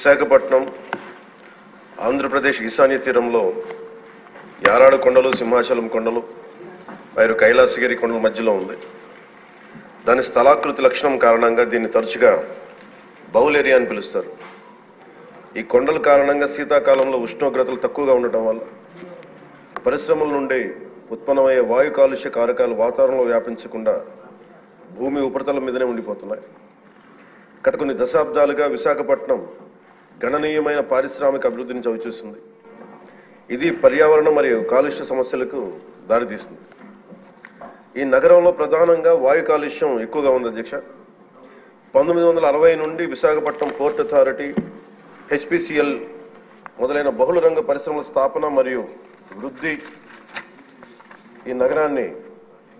విశాఖపట్నం ఆంధ్రప్రదేశ్ ఈశాన్య తీరంలో యారాడు కొండలు సింహాచలం కొండలు వైరు కైలాసగిరి కొండల మధ్యలో ఉంది. దాని స్థలాకృతి లక్షణం కారణంగా దీన్ని తరచుగా బౌల్ ఏరియా అని పిలుస్తారు. ఈ కొండల కారణంగా శీతాకాలంలో ఉష్ణోగ్రతలు తక్కువగా ఉండటం వల్ల పరిశ్రమల నుండి ఉత్పన్నమయ్యే వాయు కాలుష్య కారకాలు వాతావరణంలో వ్యాపించకుండా భూమి ఉపరితలం మీదనే ఉండిపోతున్నాయి. గత కొన్ని దశాబ్దాలుగా విశాఖపట్నం గణనీయమైన పారిశ్రామిక అభివృద్ధిని చవిచూస్తుంది ఇది పర్యావరణ మరియు కాలుష్య సమస్యలకు దారితీస్తుంది ఈ నగరంలో ప్రధానంగా వాయు కాలుష్యం ఎక్కువగా ఉంది అధ్యక్ష. పంతొమ్మిది వందల అరవై నుండి విశాఖపట్నం పోర్ట్ అథారిటీ హెచ్పిసిఎల్ మొదలైన బహుళ రంగ పరిశ్రమల స్థాపన మరియు వృద్ధి ఈ నగరాన్ని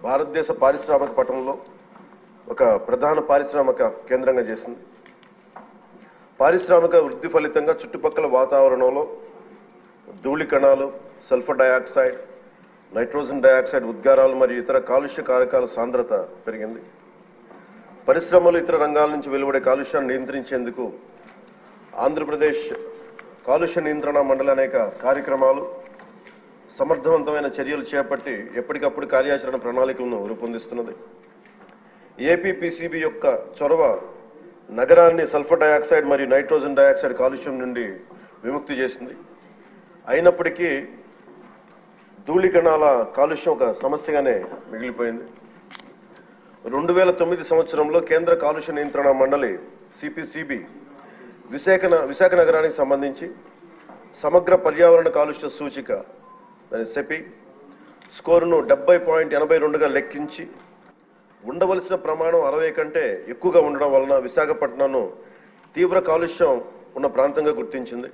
భారతదేశ పారిశ్రామిక పట్టణంలో ఒక ప్రధాన పారిశ్రామిక కేంద్రంగా చేసింది. పారిశ్రామిక వృద్ధి ఫలితంగా చుట్టుపక్కల వాతావరణంలో ధూళి కణాలు సల్ఫర్ డయాక్సైడ్ నైట్రోజన్ డయాక్సైడ్ ఉద్గారాలు మరియు ఇతర కాలుష్య కారకాల సాంద్రత పెరిగింది. పరిశ్రమలు ఇతర రంగాల నుంచి వెలువడే కాలుష్యాన్ని నియంత్రించేందుకు ఆంధ్రప్రదేశ్ కాలుష్య నియంత్రణ మండలి అనేక కార్యక్రమాలు సమర్థవంతమైన చర్యలు చేపట్టి ఎప్పటికప్పుడు కార్యాచరణ ప్రణాళికలను రూపొందిస్తున్నది. ఏపీపీసీబీ యొక్క చొరవ నగరాన్ని సల్ఫర్ డయాక్సైడ్ మరియు నైట్రోజన్ డయాక్సైడ్ కాలుష్యం నుండి విముక్తి చేసింది. అయినప్పటికీ ధూళికణాల కాలుష్యం ఒక సమస్యగానే మిగిలిపోయింది. రెండు వేల తొమ్మిది సంవత్సరంలో కేంద్ర కాలుష్య నియంత్రణ మండలి సిపిసిబి విశాఖ విశాఖ నగరానికి సంబంధించి సమగ్ర పర్యావరణ కాలుష్య సూచిక దాని సెపి స్కోరును డెబ్బై పాయింట్ ఎనభై రెండుగా లెక్కించి ఉండవలసిన ప్రమాణం అరవై కంటే ఎక్కువగా ఉండడం వలన విశాఖపట్నంను తీవ్ర కాలుష్యం ఉన్న ప్రాంతంగా గుర్తించింది.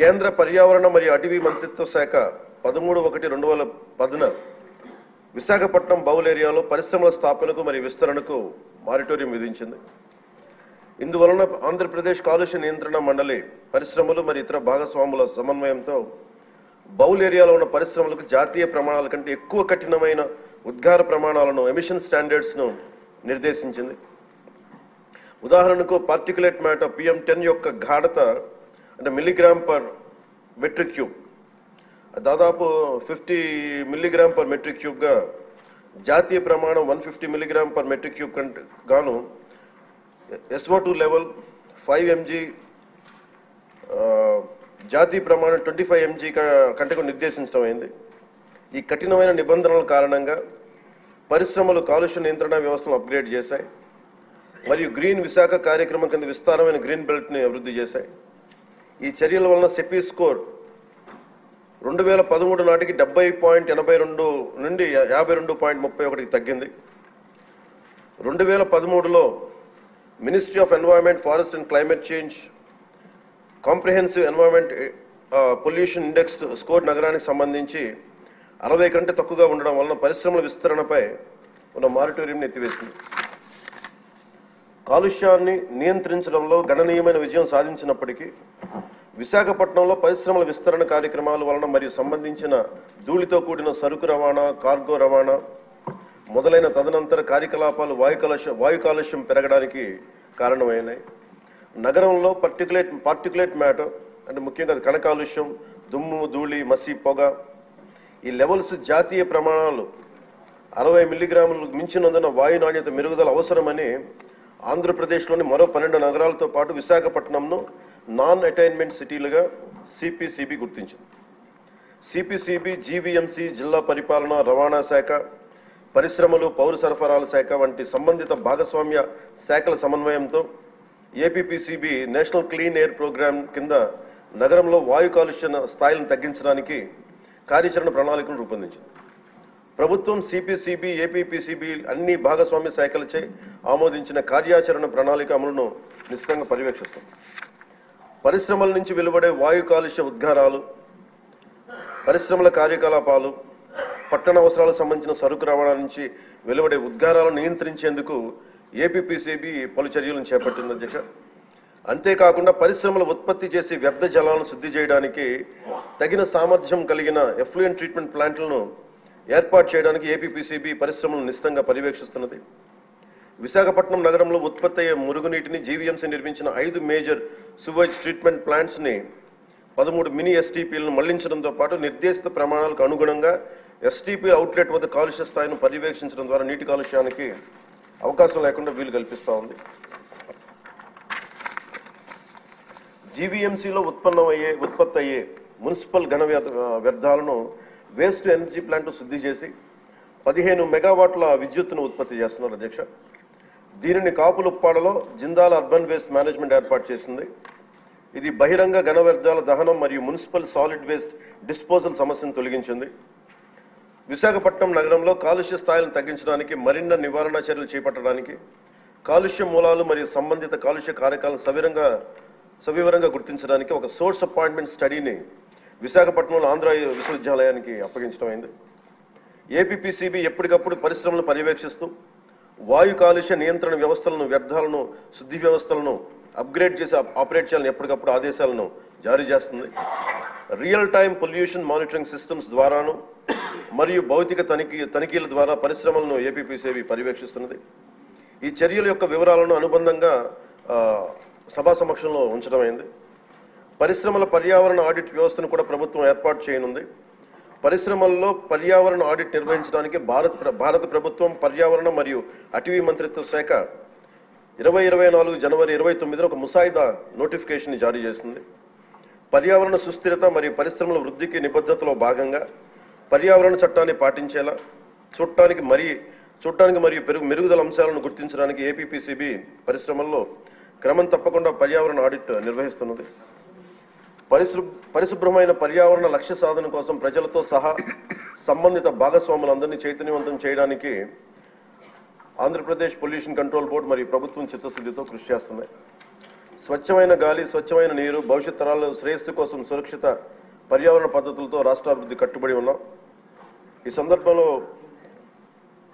కేంద్ర పర్యావరణ మరియు అటవీ మంత్రిత్వ శాఖ పదమూడు ఒకటి రెండు వేల పదిన విశాఖపట్నం బౌల్ ఏరియాలో పరిశ్రమల స్థాపనకు మరియు విస్తరణకు మారిటోరియం విధించింది. ఇందువలన ఆంధ్రప్రదేశ్ కాలుష్య నియంత్రణ మండలి పరిశ్రమలు మరియు ఇతర భాగస్వాముల సమన్వయంతో బౌల్ ఏరియాలో ఉన్న పరిశ్రమలకు జాతీయ ప్రమాణాల కంటే ఎక్కువ కఠినమైన ఉద్గార ప్రమాణాలను ఎమిషన్ స్టాండర్డ్స్ను నిర్దేశించింది. ఉదాహరణకు పార్టికులేట్ మ్యాటర్ పిఎం టెన్ యొక్క గాఢత అంటే మిల్లీగ్రామ్ పర్ మెట్రిక్ క్యూబ్ దాదాపు ఫిఫ్టీ మిల్లీగ్రామ్ పర్ మెట్రిక్ క్యూబ్గా జాతీయ ప్రమాణం one fifty milligram per metric cube కంటే గాను SO two level five MG జాతీయ ప్రమాణం ట్వంటీ ఫైవ్ ఎంజీ కంటే నిర్దేశించడం అయింది. ఈ కఠినమైన నిబంధనల కారణంగా పరిశ్రమలు కాలుష్య నియంత్రణ వ్యవస్థను అప్గ్రేడ్ చేశాయి. మరియు గ్రీన్ విశాఖ కార్యక్రమం కింద విస్తారమైన గ్రీన్ బెల్ట్ని అభివృద్ధి చేశాయి. ఈ చర్యల వలన సెపీ స్కోర్ రెండు వేల పదమూడు నాటికి డెబ్బై పాయింట్ ఎనభై రెండు నుండి యాభై రెండు పాయింట్ ముప్పై ఒకటికి తగ్గింది. రెండు వేల పదమూడులో ministry of environment forest and climate change comprehensive environment pollution index score నగరానికి సంబంధించి అరవై కంటే తక్కువగా ఉండడం వలన పరిశ్రమల విస్తరణపై ఉన్న మారిటోరియంని ఎత్తివేసింది. కాలుష్యాన్ని నియంత్రించడంలో గణనీయమైన విజయం సాధించినప్పటికీ విశాఖపట్నంలో పరిశ్రమల విస్తరణ కార్యక్రమాల వలన మరియు సంబంధించిన ధూళితో కూడిన సరుకు రవాణా కార్గో రవాణా మొదలైన తదనంతర కార్యకలాపాలు వాయు కాలుష్యం వాయు కాలుష్యం పెరగడానికి కారణమైనాయి నగరంలో పర్టికులేట్ పార్టికులేట్ మ్యాటర్ అంటే ముఖ్యంగా అది కణ కాలుష్యం దుమ్ము ధూళి మసి పొగ ఈ లెవెల్స్ జాతీయ ప్రమాణాలు అరవై మిల్లీగ్రాములు మించినందున వాయు నాణ్యత మెరుగుదల అవసరమని ఆంధ్రప్రదేశ్లోని మరో పన్నెండు నగరాలతో పాటు విశాఖపట్నంను నాన్ అటైన్మెంట్ సిటీలుగా సిపిసిబి గుర్తించింది. సిపిసిబి జీవీఎంసీ జిల్లా పరిపాలన రవాణా శాఖ పరిశ్రమలు పౌర సరఫరాల శాఖ వంటి సంబంధిత భాగస్వామ్య శాఖల సమన్వయంతో APPCB national clean air programme కింద నగరంలో వాయు కాలుష్య స్థాయిలను తగ్గించడానికి కార్యాచరణ ప్రణాళికను రూపొందించింది. ప్రభుత్వం సిపిసిబి ఏపీపీసీబీ అన్ని భాగస్వామ్య శాఖలచే ఆమోదించిన కార్యాచరణ ప్రణాళిక అమలును నిశ్చితంగా పర్యవేక్షిస్తుంది. పరిశ్రమల నుంచి వెలువడే వాయు కాలుష్య ఉద్గారాలు పరిశ్రమల కార్యకలాపాలు పట్టణ అవసరాలకు సంబంధించిన సరుకు రవాణా నుంచి వెలువడే ఉద్గారాలను నియంత్రించేందుకు ఏపీపీసీబీ పలు చర్యలను చేపట్టింది అధ్యక్ష. అంతేకాకుండా పరిశ్రమలు ఉత్పత్తి చేసే వ్యర్థ జలాలను శుద్ధి చేయడానికి తగిన సామర్థ్యం కలిగిన ఎఫ్లూయెంట్ ట్రీట్మెంట్ ప్లాంట్లను ఏర్పాటు చేయడానికి ఏపీపీసీబీ పరిశ్రమలను నిశితంగా పర్యవేక్షిస్తున్నది. విశాఖపట్నం నగరంలో ఉత్పత్తి అయ్యే మురుగునీటిని జీవీఎంసీ నిర్మించిన ఐదు మేజర్ సువేజ్ ట్రీట్మెంట్ ప్లాంట్స్ని పదమూడు మినీ ఎస్టీపీలను మళ్ళించడంతో పాటు నిర్దేశిత ప్రమాణాలకు అనుగుణంగా ఎస్టీపీ అవుట్లెట్ వద్ద కాలుష్య స్థాయిని పర్యవేక్షించడం ద్వారా నీటి కాలుష్యానికి అవకాశం లేకుండా వీలు కల్పిస్తూ ఉంది. జీవీఎంసీలో ఉత్పన్నమయ్యే ఉత్పత్తి అయ్యే మున్సిపల్ ఘన వ్యర్థాలను వేస్ట్ ఎనర్జీ ప్లాంట్ శుద్ధి చేసి పదిహేను మెగావాట్ల విద్యుత్తును ఉత్పత్తి చేస్తున్నారు అధ్యక్ష. దీనిని కాపులుప్పాడలో జిందాల్ అర్బన్ వేస్ట్ మేనేజ్మెంట్ ఏర్పాటు చేసింది. ఇది బహిరంగ ఘన వ్యర్థాల దహనం మరియు మున్సిపల్ సాలిడ్ వేస్ట్ డిస్పోజల్ సమస్యను తొలగించింది. విశాఖపట్నం నగరంలో కాలుష్య స్థాయిలను తగ్గించడానికి మరిన్న నివారణ చర్యలు చేపట్టడానికి కాలుష్య మూలాలు మరియు సంబంధిత కాలుష్య కార్యకాలను సవిరంగా సవివరంగా గుర్తించడానికి ఒక సోర్స్ అపాయింట్మెంట్ స్టడీని విశాఖపట్నంలో ఆంధ్ర విశ్వవిద్యాలయానికి అప్పగించడం అయింది. ఏపీపీసీబీ ఎప్పటికప్పుడు పరిశ్రమలను పర్యవేక్షిస్తూ వాయు కాలుష్య నియంత్రణ వ్యవస్థలను వ్యర్థాలను శుద్ధి వ్యవస్థలను అప్గ్రేడ్ చేసి ఆపరేట్ చేయాలని ఎప్పటికప్పుడు ఆదేశాలను జారీ చేస్తుంది. Real time pollution monitoring systems ద్వారాను మరియు భౌతిక తనిఖీ తనిఖీల ద్వారా పరిశ్రమలను ఏపీపీసీవి పర్యవేక్షిస్తున్నది. ఈ చర్యల యొక్క వివరాలను అనుబంధంగా సభా సమక్షంలో ఉంచడమైంది. పరిశ్రమల పర్యావరణ ఆడిట్ వ్యవస్థను కూడా ప్రభుత్వం ఏర్పాటు చేయనుంది. పరిశ్రమల్లో పర్యావరణ ఆడిట్ నిర్వహించడానికి భారత్ భారత ప్రభుత్వం పర్యావరణ మరియు అటవీ మంత్రిత్వ శాఖ ఇరవై ఇరవై నాలుగు జనవరి ఇరవై తొమ్మిదిలో ఒక ముసాయిదా నోటిఫికేషన్ జారీ చేసింది. పర్యావరణ సుస్థిరత మరియు పరిశ్రమల వృద్ధికి నిబద్ధతలో భాగంగా పర్యావరణ చట్టాన్ని పాటించేలా చూడటానికి మరి చూడటానికి మరియు పెరుగు మెరుగుదల అంశాలను గుర్తించడానికి ఏపీపీసీబీ పరిశ్రమల్లో క్రమం తప్పకుండా పర్యావరణ ఆడిట్ నిర్వహిస్తున్నది. పరిశు పరిశుభ్రమైన పర్యావరణ లక్ష్య సాధన కోసం ప్రజలతో సహా సంబంధిత భాగస్వాములందరినీ చైతన్యవంతం చేయడానికి ఆంధ్రప్రదేశ్ పొల్యూషన్ కంట్రోల్ బోర్డు మరియు ప్రభుత్వం చిత్తశుద్ధితో కృషి చేస్తున్నాయి. స్వచ్ఛమైన గాలి స్వచ్ఛమైన నీరు భవిష్యత్ తరాల శ్రేయస్సు కోసం సురక్షిత పర్యావరణ పద్ధతులతో రాష్ట్రాభివృద్ధి కట్టుబడి ఉన్నాం. ఈ సందర్భంలో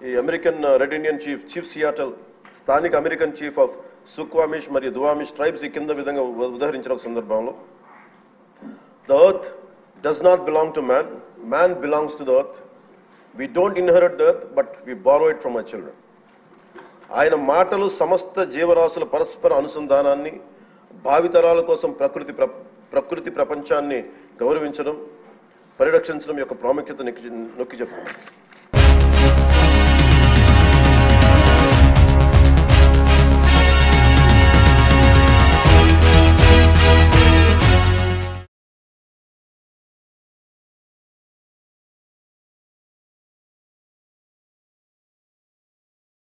ఈ American red Indian chief chief Seattle స్థానిక అమెరికన్ చీఫ్ ఆఫ్ సుక్వామిష్ మరియు దువామిష్ ట్రైబ్స్ ఈ కింద విధంగా ఉదహరించిన ఒక సందర్భంలో the earth does not belong to man man belongs to the earth. We don't inherit the earth but we borrow it from our children. ఆయన మాటలు సమస్త జీవరాశుల పరస్పర అనుసంధానాన్ని భావితరాల కోసం ప్రకృతి ప్రకృతి ప్రపంచాన్ని గౌరవించడం పరిరక్షించడం యొక్క ప్రాముఖ్యత నొక్కి నొక్కి చెప్తుంది.